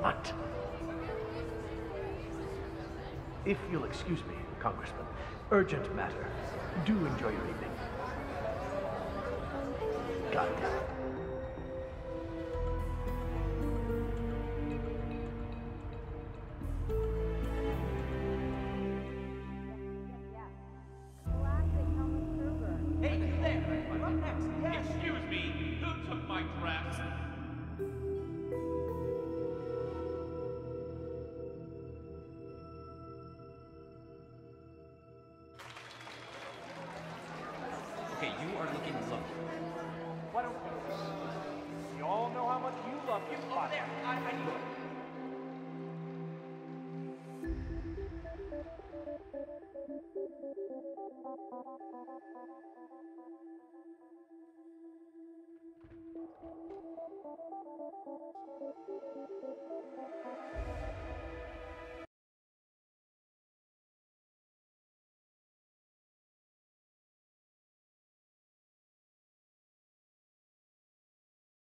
What? If you'll excuse me, Congressman, urgent matter. Do enjoy your evening. God damn it. Hey, you there! You're next. Yes. Excuse me, who took my dress? Okay, you are looking lovely. Why don't we? You all know how much you love your oh, Over there. I, I knew it.